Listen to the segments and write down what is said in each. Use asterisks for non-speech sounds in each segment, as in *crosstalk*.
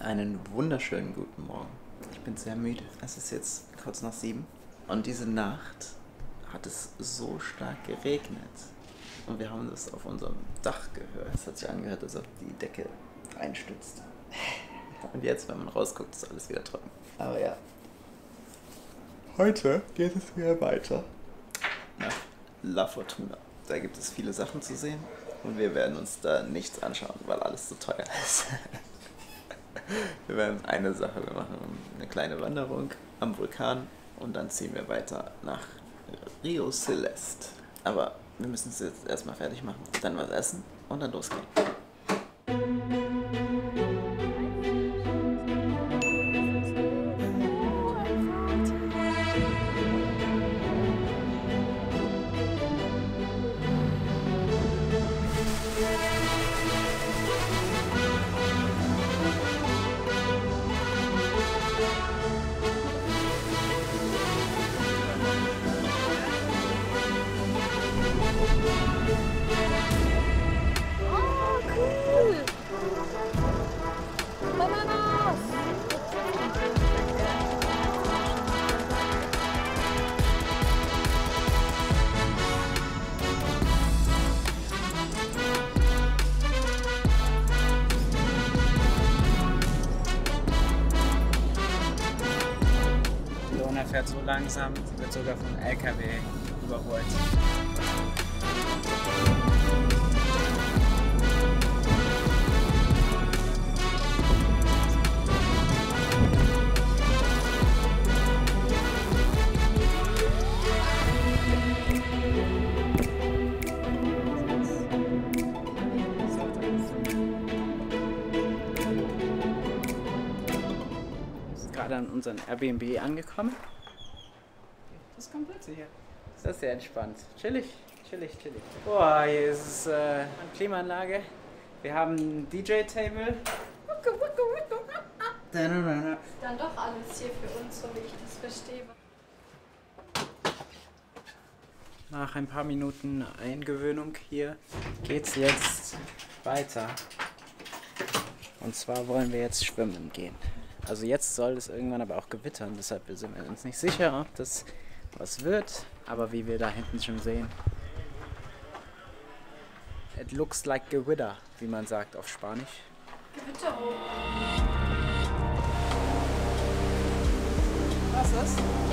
Einen wunderschönen guten Morgen. Ich bin sehr müde. Es ist jetzt kurz nach sieben. Und diese Nacht hat es so stark geregnet. Und wir haben das auf unserem Dach gehört. Es hat sich angehört, als ob die Decke einstützt. *laughs* Und jetzt, wenn man rausguckt, ist alles wieder trocken. Aber ja. Heute geht es wieder weiter. Nach La Fortuna. Da gibt es viele Sachen zu sehen. Und wir werden uns da nichts anschauen, weil alles so teuer ist. *laughs* Wir werden eine Sache, wir machen eine kleine Wanderung am Vulkan und dann ziehen wir weiter nach Rio Celeste. Aber wir müssen es jetzt erstmal fertig machen, dann was essen und dann losgehen. Fährt so langsam, sie wird sogar vom LKW überholt. Gerade an unserem Airbnb angekommen. Das ist komplett hier. Das ist sehr entspannt. Chillig, chillig, chillig. Boah, hier ist es, äh, eine Klimaanlage. Wir haben ein DJ-Table. Dann doch alles hier für uns, so wie ich das verstehe. Nach ein paar Minuten Eingewöhnung hier geht's jetzt weiter. Und zwar wollen wir jetzt schwimmen gehen. Also jetzt soll es irgendwann aber auch gewittern, deshalb sind wir uns nicht sicher, ob das was wird. Aber wie wir da hinten schon sehen, it looks like gewitter, wie man sagt auf Spanisch. Gewitterung. Was ist?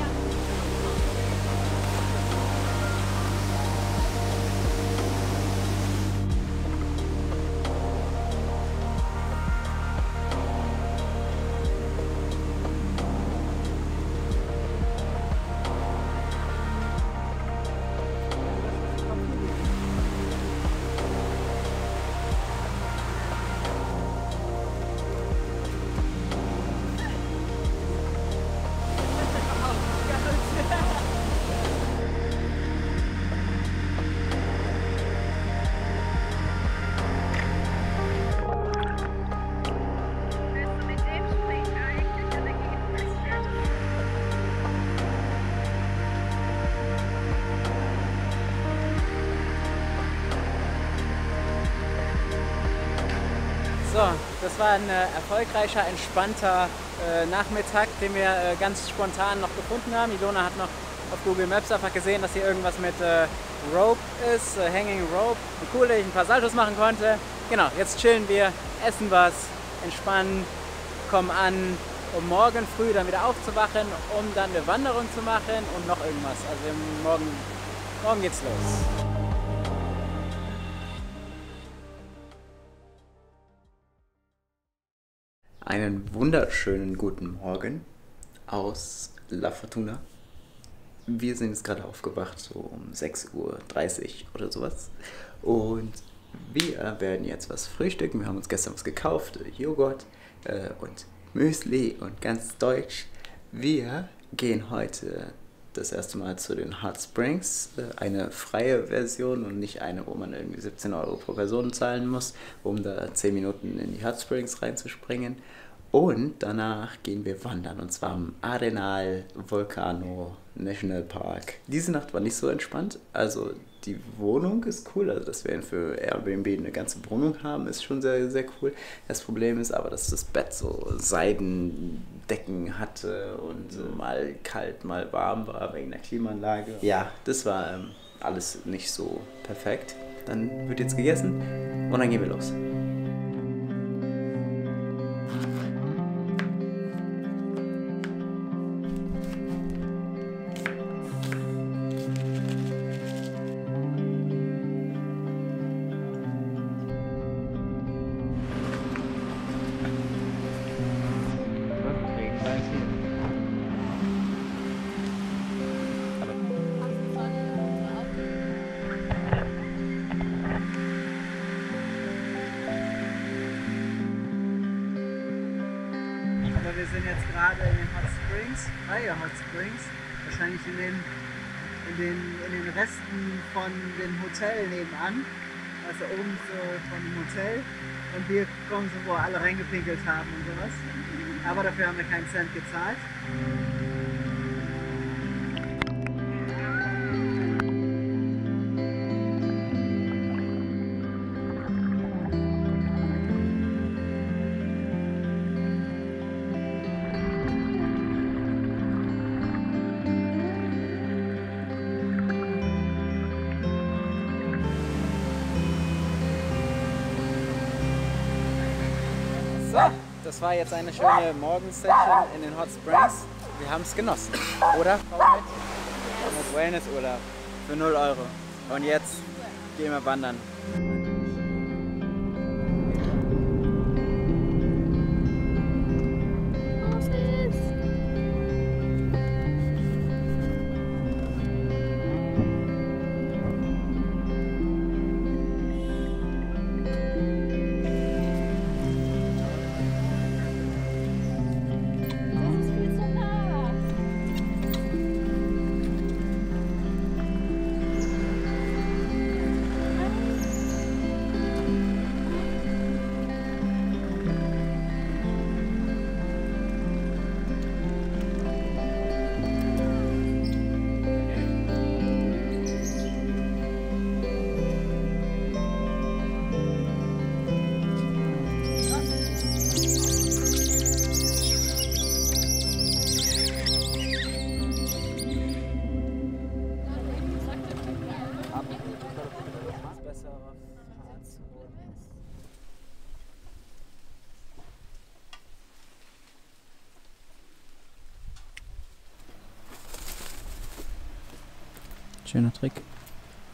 Das war ein äh, erfolgreicher, entspannter äh, Nachmittag, den wir äh, ganz spontan noch gefunden haben. Ilona hat noch auf Google Maps einfach gesehen, dass hier irgendwas mit äh, Rope ist, äh, Hanging Rope. Und cool, dass ich ein paar Saltos machen konnte. Genau, jetzt chillen wir, essen was, entspannen, kommen an, um morgen früh dann wieder aufzuwachen, um dann eine Wanderung zu machen und noch irgendwas. Also morgen, morgen geht's los. Einen wunderschönen guten Morgen aus La Fortuna. Wir sind jetzt gerade aufgewacht, so um 6.30 Uhr oder sowas. Und wir werden jetzt was frühstücken. Wir haben uns gestern was gekauft, Joghurt äh, und Müsli und ganz deutsch. Wir gehen heute das erste Mal zu den Hot Springs, äh, eine freie Version und nicht eine, wo man irgendwie 17 Euro pro Person zahlen muss, um da 10 Minuten in die Hot Springs reinzuspringen. Und danach gehen wir wandern und zwar am Arenal Volcano National Park. Diese Nacht war nicht so entspannt, also die Wohnung ist cool, also dass wir für Airbnb eine ganze Wohnung haben, ist schon sehr, sehr cool. Das Problem ist aber, dass das Bett so Seidendecken hatte und so mal kalt, mal warm war wegen der Klimaanlage. Ja, das war ähm, alles nicht so perfekt. Dann wird jetzt gegessen und dann gehen wir los. Sind jetzt gerade in den Hot Springs, Fire Hot Springs, wahrscheinlich in den, in den, in den Resten von dem Hotel nebenan, also oben so von dem Hotel. Und wir kommen so, wo alle reingepinkelt haben und sowas. Aber dafür haben wir keinen Cent gezahlt. Das war jetzt eine schöne Morgensession in den Hot Springs. Wir haben es genossen, oder? Frau? Mit Wellnessurlaub für 0 Euro. Und jetzt gehen wir wandern. Schöner Trick.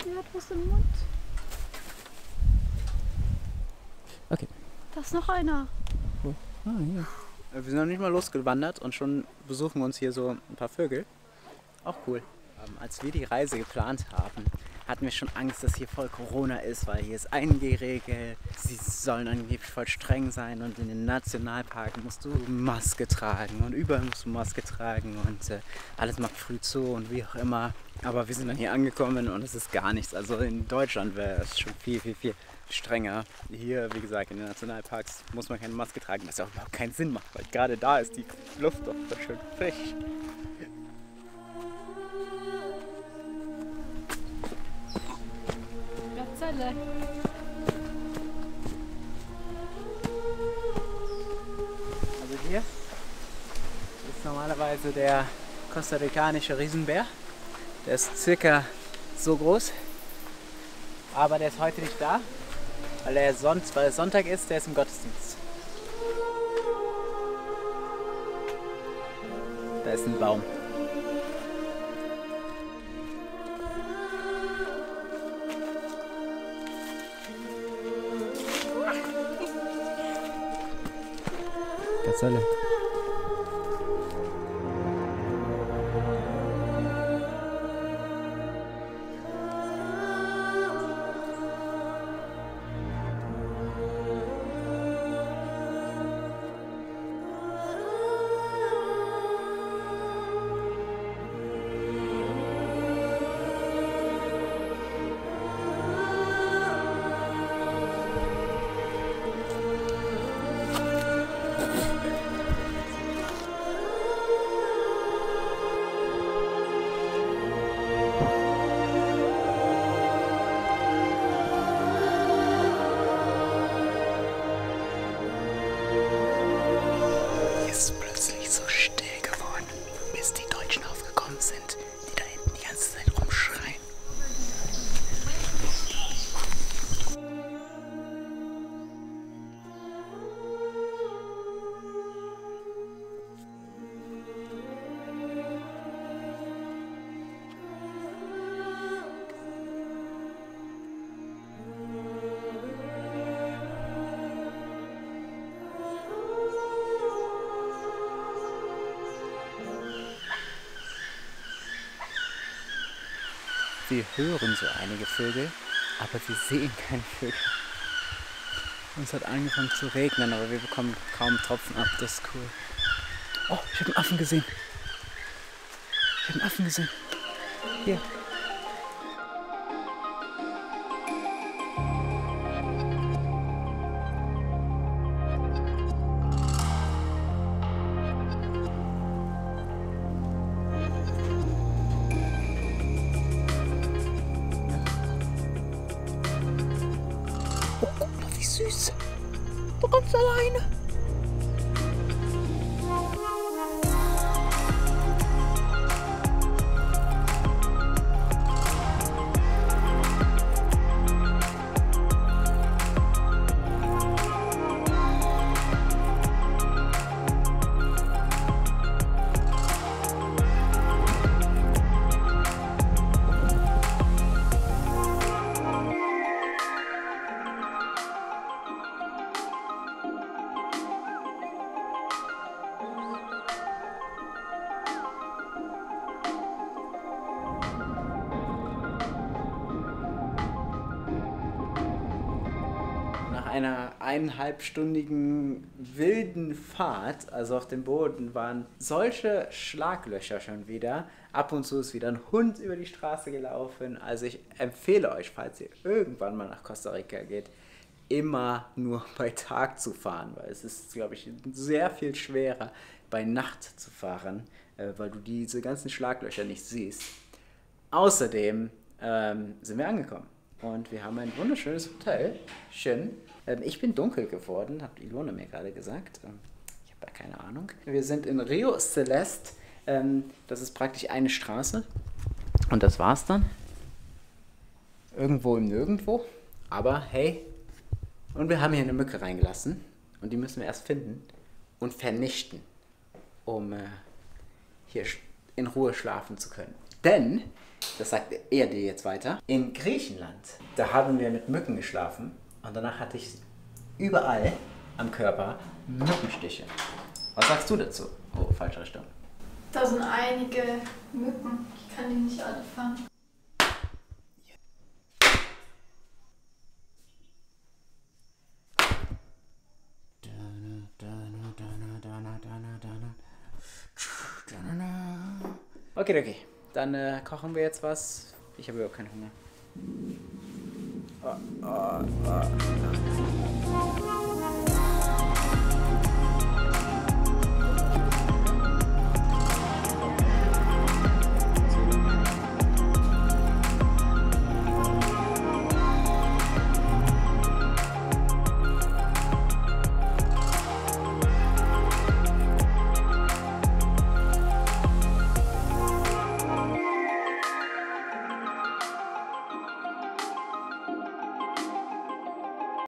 Der hat was im Mund. Okay. Da ist noch einer. Ah, hier. Wir sind noch nicht mal losgewandert und schon besuchen wir uns hier so ein paar Vögel. Auch cool. Ähm, als wir die Reise geplant haben, hatten wir schon Angst, dass hier voll Corona ist, weil hier ist 1G-Regel. Sie sollen angeblich voll streng sein und in den Nationalparken musst du Maske tragen und überall musst du Maske tragen und äh, alles macht früh zu und wie auch immer. Aber wir sind dann hier angekommen und es ist gar nichts. Also in Deutschland wäre es schon viel, viel, viel strenger. Hier, wie gesagt, in den Nationalparks muss man keine Maske tragen, was ja auch überhaupt keinen Sinn macht, weil gerade da ist die Luft doch schön frisch. Gazelle. Also hier ist normalerweise der kostarikanische Riesenbär. Der ist circa so groß. Aber der ist heute nicht da, weil, er sonst, weil es Sonntag ist, der ist im Gottesdienst. Da ist ein Baum. سلام. Wir hören so einige Vögel, aber wir sehen keine Vögel. Und es hat angefangen zu regnen, aber wir bekommen kaum Tropfen ab. Das ist cool. Oh, ich habe einen Affen gesehen. Ich habe einen Affen gesehen. Hier. Du ganz einer eineinhalbstündigen wilden Fahrt, also auf dem Boden, waren solche Schlaglöcher schon wieder. Ab und zu ist wieder ein Hund über die Straße gelaufen. Also ich empfehle euch, falls ihr irgendwann mal nach Costa Rica geht, immer nur *laughs* bei Tag zu fahren, weil es ist, glaube ich, sehr viel schwerer bei Nacht zu fahren, äh, weil du diese ganzen Schlaglöcher nicht siehst. Außerdem ähm, sind wir angekommen und wir haben ein wunderschönes Hotel. Schön. Ähm, ich bin dunkel geworden, hat Ilona mir gerade gesagt. Ähm, ich habe ja keine Ahnung. Wir sind in Rio Celeste. Ähm, das ist praktisch eine Straße. Und das war's dann. Irgendwo im Nirgendwo. Aber hey. Und wir haben hier eine Mücke reingelassen. Und die müssen wir erst finden und vernichten, um äh, hier in Ruhe schlafen zu können. Denn, das sagt er dir jetzt weiter, in Griechenland, da haben wir mit Mücken geschlafen und danach hatte ich überall am Körper Mückenstiche. Was sagst du dazu? Oh, falsche Richtung. Da sind einige Mücken. Ich kann die nicht alle fangen. Okay, okay. Dann äh, kochen wir jetzt was. Ich habe überhaupt keinen Hunger. Oh, oh, oh.